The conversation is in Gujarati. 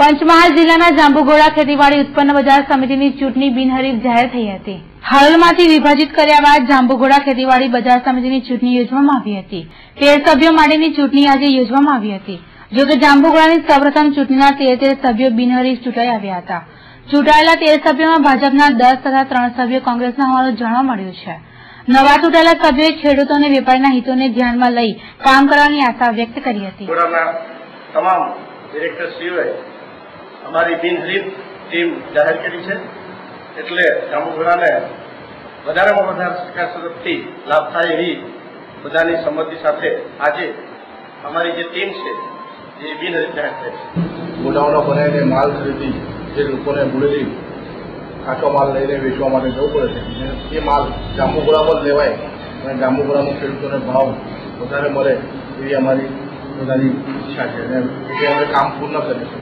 પંચમહાલ જિલ્લાના જાંબુઘોડા ખેતીવાડી ઉત્પન્ન બજાર સમિતિની ચૂંટણી બિનહરીફ જાહેર થઈ હતી. હાલમાંથી વિભાજિત કર્યા બાદ જાંબુઘોડા ખેતીવાડી બજાર સમિતિની ચૂંટણી યોજવામાં આવી હતી. તેર સભ્યો માટેની ચૂંટણી આજે યોજવામાં આવી હતી. જોકે જાંબુઘોડાની સૌપ્રથમ ચૂંટણીના તેર તેર સભ્યો બિનહરીફ ચૂંટાઈ આવ્યા હતા. ચૂંટાયેલા તેર સભ્યોમાં ભાજપના દસ તથા ત્રણ સભ્યો કોંગ્રેસના હોવાનું જાણવા મળ્યું છે. નવા ચૂંટાયેલા સભ્યોએ ખેડૂતો અને વેપારીના હિતોને ધ્યાનમાં લઈ કામ કરવાની આશા વ્યક્ત કરી હતી. તમામ ડિરેક્ટરશ્રીઓએ અમારી બિનહરીફ ટીમ જાહેર કરી છે. એટલે જાંબુઘોડાને વધારેમાં વધારે સરકાર તરફથી લાભ થાય એવી બધાની સંમતિ સાથે આજે અમારી જે ટીમ છે, એ બિનહરીફ જાહેર થઈ છે. ગોડાઉનો બનાવીને માલ ખરીદી, જે લોકોને મળેલી કાચો માલ લઈને વેચવા માટે જવું પડે છે. એ માલ જાંબુગોળામાં જ લેવાય. અને જાંબુગોળામાં ખેડૂતોને ભાવ વધારે મળે એવી અમારી બધાની ઈચ્છા છે. અને એટલે અમે કામ પૂર્ણ કરીશું.